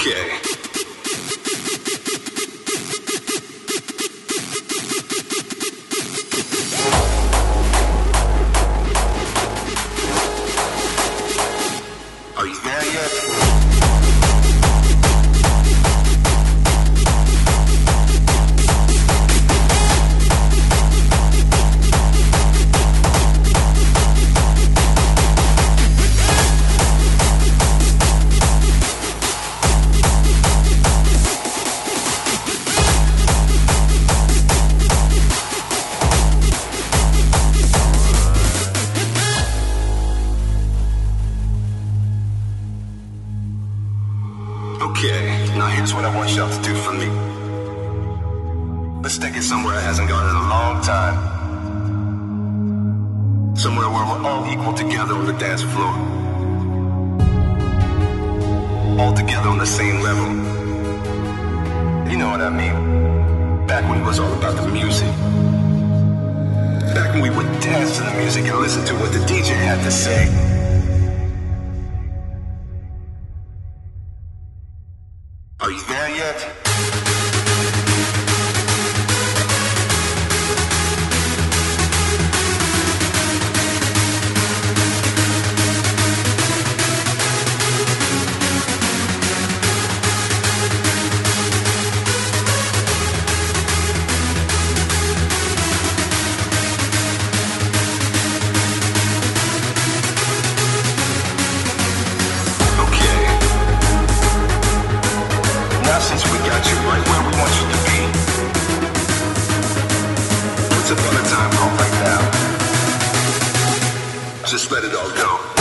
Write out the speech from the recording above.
Okay. Okay, now here's what I want y'all to do for me. Let's take it somewhere it hasn't gone in a long time. Somewhere where we're all equal together on the dance floor. All together on the same level. You know what I mean. Back when it was all about the music. Back when we would dance to the music and listen to what the DJ had to say. Are you there yet? Since we got you right where we want you to be, time just let it all go.